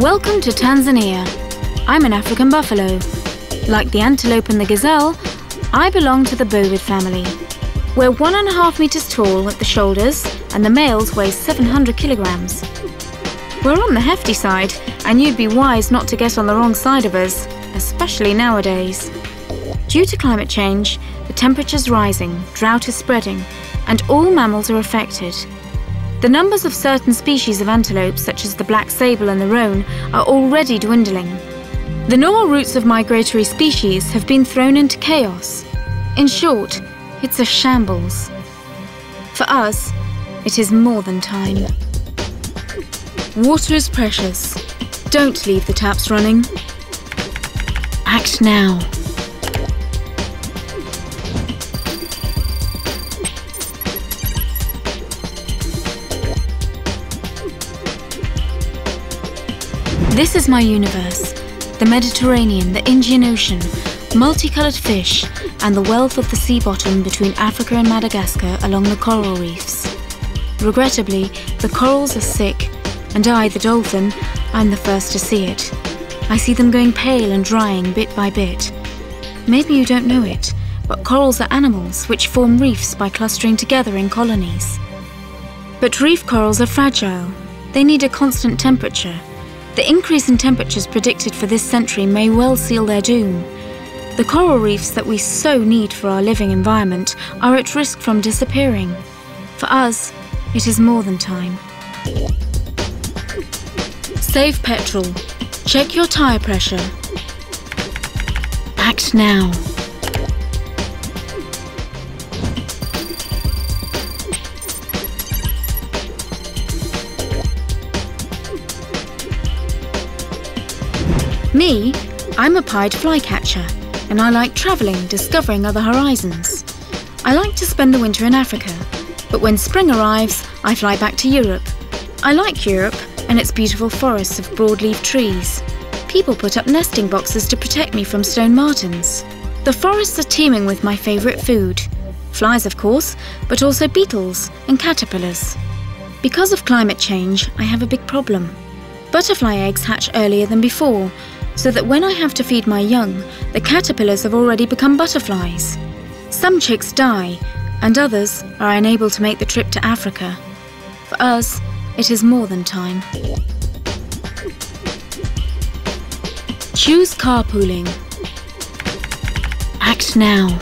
Welcome to Tanzania. I'm an African buffalo. Like the antelope and the gazelle, I belong to the bovid family. We're one and a half meters tall at the shoulders, and the males weigh 700 kilograms. We're on the hefty side, and you'd be wise not to get on the wrong side of us, especially nowadays. Due to climate change, the temperature's rising, drought is spreading, and all mammals are affected. The numbers of certain species of antelopes, such as the black sable and the roan, are already dwindling. The normal routes of migratory species have been thrown into chaos. In short, it's a shambles. For us, it is more than time. Water is precious. Don't leave the taps running. Act now. This is my universe. The Mediterranean, the Indian Ocean, multicolored fish, and the wealth of the sea bottom between Africa and Madagascar along the coral reefs. Regrettably, the corals are sick, and I, the dolphin, I'm the first to see it. I see them going pale and drying bit by bit. Maybe you don't know it, but corals are animals which form reefs by clustering together in colonies. But reef corals are fragile. They need a constant temperature. The increase in temperatures predicted for this century may well seal their doom. The coral reefs that we so need for our living environment are at risk from disappearing. For us, it is more than time. Save petrol. Check your tyre pressure. Act now. Me, I'm a pied flycatcher, and I like travelling, discovering other horizons. I like to spend the winter in Africa, but when spring arrives, I fly back to Europe. I like Europe and its beautiful forests of broadleaf trees. People put up nesting boxes to protect me from stone martens. The forests are teeming with my favourite food. Flies, of course, but also beetles and caterpillars. Because of climate change, I have a big problem. Butterfly eggs hatch earlier than before, so that when I have to feed my young, the caterpillars have already become butterflies. Some chicks die, and others are unable to make the trip to Africa. For us, it is more than time. Choose carpooling. Act now.